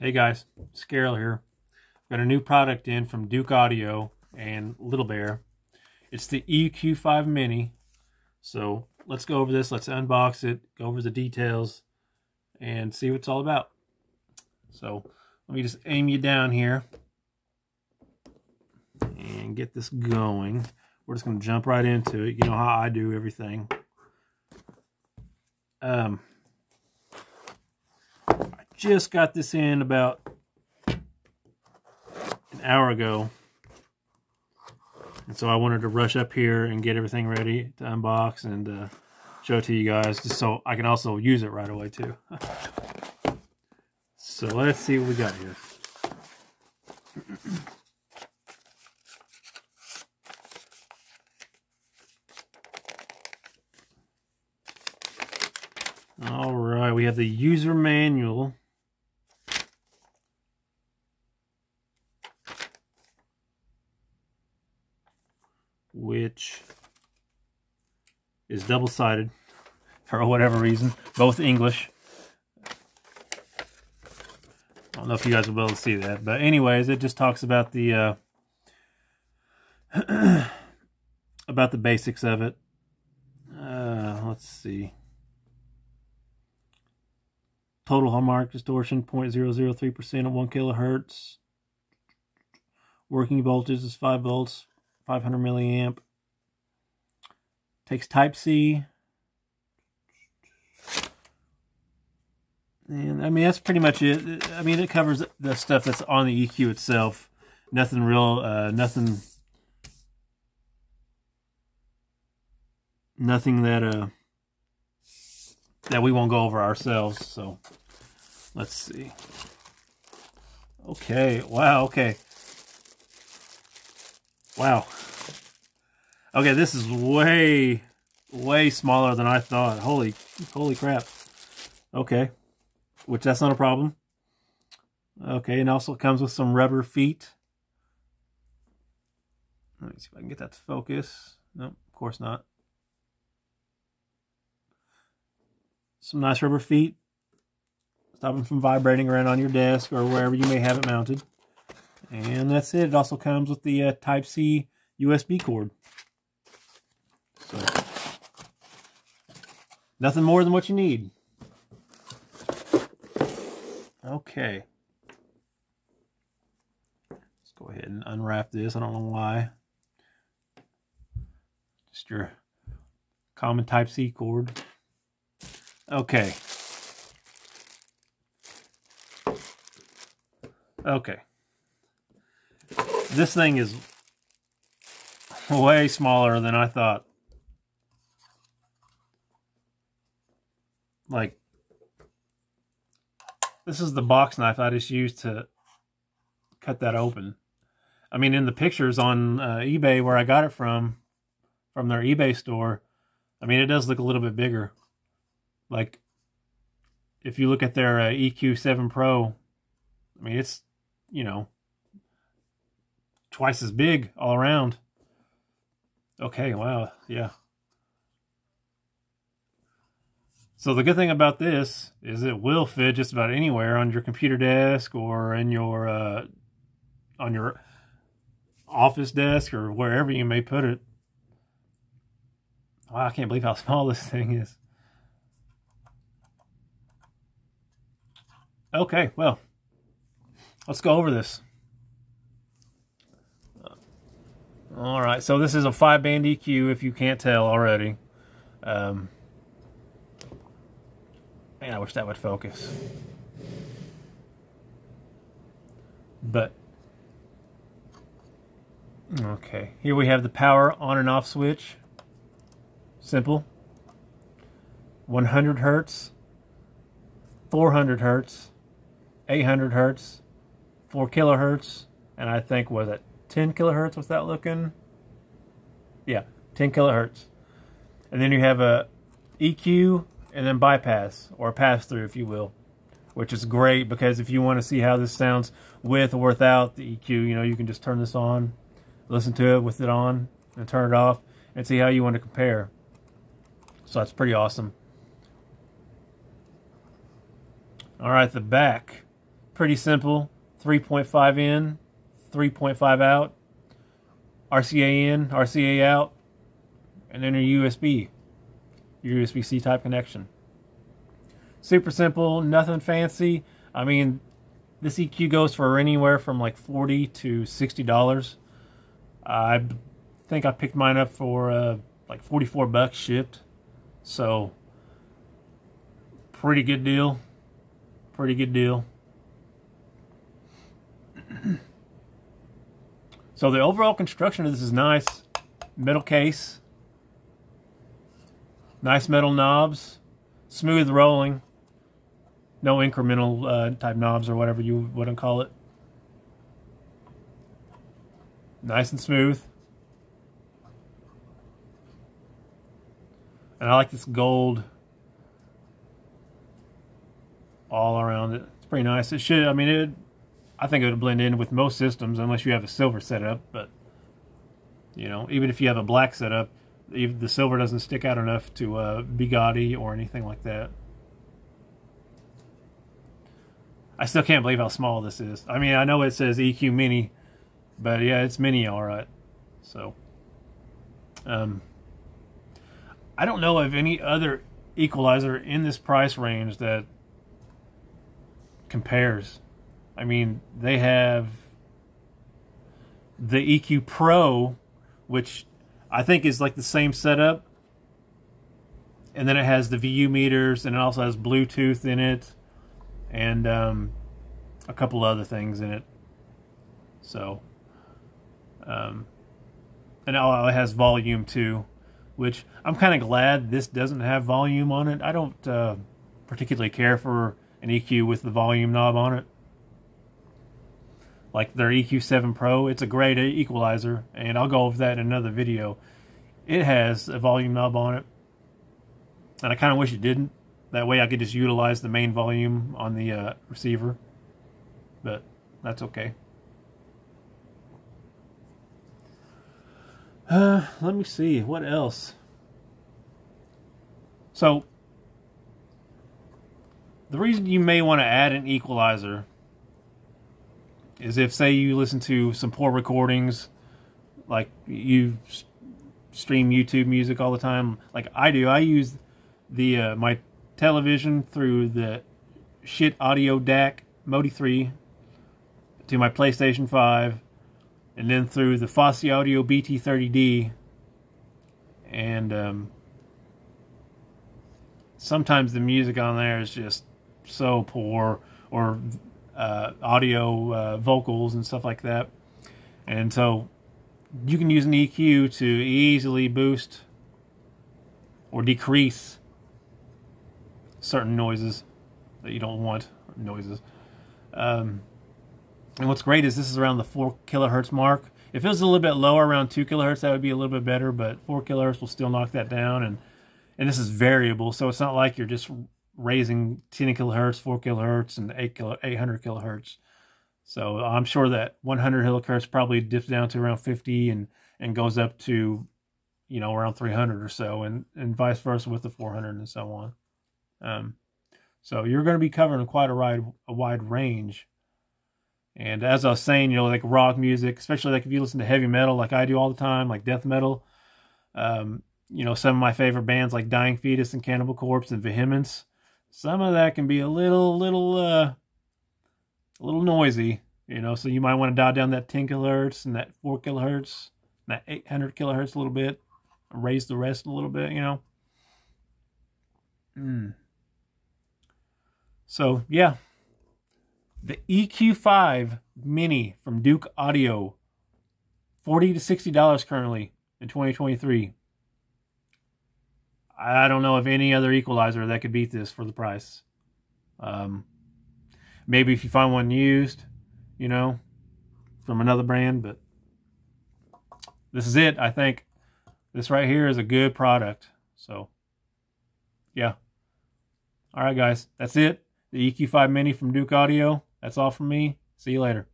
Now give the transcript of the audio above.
Hey guys, Scarrell here. I've Got a new product in from Douk Audio and Little Bear. It's the EQ5 Mini. So let's go over this. Let's unbox it, go over the details, and see what it's all about. So let me just aim you down here and get this going. We're just going to jump right into it. You know how I do everything. Um, just got this in about an hour ago. And so I wanted to rush up here and get everything ready to unbox and uh, show it to you guys just so I can also use it right away too. so let's see what we got here. All right, we have the user manual which is double-sided for whatever reason, both English. I don't know if you guys will be able to see that, but anyways, it just talks about the uh, about the basics of it. Uh, let's see. Total harmonic distortion 0.003% at 1 kilohertz. Working voltage is 5 volts. 500 milliamp. Takes Type C. And I mean, that's pretty much it. I mean, it covers the stuff that's on the EQ itself. Nothing real, uh, nothing, nothing that, uh, that we won't go over ourselves. So let's see. Okay. Wow. Okay. Wow. Okay, this is way, way smaller than I thought. Holy, holy crap. Okay, which that's not a problem. Okay, and also comes with some rubber feet. Let me see if I can get that to focus. No, nope, of course not. Some nice rubber feet. Stop them from vibrating around on your desk or wherever you may have it mounted. And that's it. It also comes with the uh, Type-C USB cord. So, nothing more than what you need. Okay. Let's go ahead and unwrap this. I don't know why. Just your common Type-C cord. Okay. Okay this thing is way smaller than I thought. Like, this is the box knife I just used to cut that open. I mean, in the pictures on uh, eBay where I got it from, from their eBay store, I mean, it does look a little bit bigger. Like, if you look at their uh, EQ7 Pro, I mean, it's, you know, twice as big all around. Okay, wow, yeah. So the good thing about this is it will fit just about anywhere on your computer desk or in your uh, on your office desk or wherever you may put it. Wow, I can't believe how small this thing is. Okay, well, let's go over this. All right, so this is a five band EQ if you can't tell already. Um, I wish that would focus. But, okay, here we have the power on and off switch. Simple. 100 hertz, 400 hertz, 800 hertz, 4 kilohertz, and I think, was it 10 kilohertz What's that looking? Yeah, 10 kilohertz. And then you have a EQ and then bypass or pass through if you will, which is great because if you want to see how this sounds with or without the EQ, you know, you can just turn this on, listen to it with it on and turn it off and see how you want to compare. So that's pretty awesome. All right, the back pretty simple. 3.5 in, 3.5 out, RCA in, RCA out, and then your USB, your USB-C type connection. Super simple, nothing fancy. I mean, this EQ goes for anywhere from like 40 to $60. I think I picked mine up for uh, like 44 bucks shipped. So, pretty good deal. Pretty good deal. so the overall construction of this is nice. Metal case. Nice metal knobs. Smooth rolling. No incremental uh, type knobs or whatever you wouldn't call it. Nice and smooth. And I like this gold all around it. It's pretty nice. It should, I mean, it. I think it would blend in with most systems unless you have a silver setup. But, you know, even if you have a black setup, the silver doesn't stick out enough to uh, be gaudy or anything like that. I still can't believe how small this is. I mean, I know it says EQ Mini, but yeah, it's Mini all right. So, um, I don't know of any other equalizer in this price range that compares. I mean, they have the EQ Pro, which I think is like the same setup. And then it has the VU meters, and it also has Bluetooth in it, and um, a couple other things in it. So, um, and it has volume too which I'm kind of glad this doesn't have volume on it. I don't uh, particularly care for an EQ with the volume knob on it. Like their EQ7 Pro, it's a great equalizer, and I'll go over that in another video. It has a volume knob on it, and I kind of wish it didn't. That way I could just utilize the main volume on the uh, receiver, but that's okay. Uh, let me see. What else? So, the reason you may want to add an equalizer is if, say, you listen to some poor recordings, like you stream YouTube music all the time, like I do. I use the uh, my television through the Schiit audio DAC Modi 3 to my PlayStation 5 and then through the Fosi Audio BT30D. And um, sometimes the music on there is just so poor, or uh, audio uh, vocals and stuff like that. And so you can use an EQ to easily boost or decrease certain noises that you don't want noises. Um, and what's great is this is around the 4 kilohertz mark. If it was a little bit lower, around 2 kilohertz, that would be a little bit better, but 4 kilohertz will still knock that down. And, and this is variable, so it's not like you're just raising 10 kilohertz, 4 kilohertz, and 8 kilo, 800 kilohertz. So I'm sure that 100 kilohertz probably dips down to around 50 and, and goes up to, you know, around 300 or so, and, and vice versa with the 400 and so on. Um, so you're going to be covering quite a wide, a wide range and as I was saying, you know, like rock music, especially like if you listen to heavy metal, like I do all the time, like death metal. Um, you know, some of my favorite bands like Dying Fetus and Cannibal Corpse and Vehemence. Some of that can be a little, little, uh, a little noisy. You know, so you might want to dial down that 10 kilohertz and that 4 kilohertz, and that 800 kilohertz a little bit, raise the rest a little bit. You know. Hmm. So yeah, the EQ5 Mini from Douk Audio, 40 to $60 currently in 2023. I don't know of any other equalizer that could beat this for the price. Um, maybe if you find one used, you know, from another brand, but this is it. I think this right here is a good product. So, yeah. All right, guys, that's it. The EQ5 Mini from Douk Audio. That's all from me. See you later.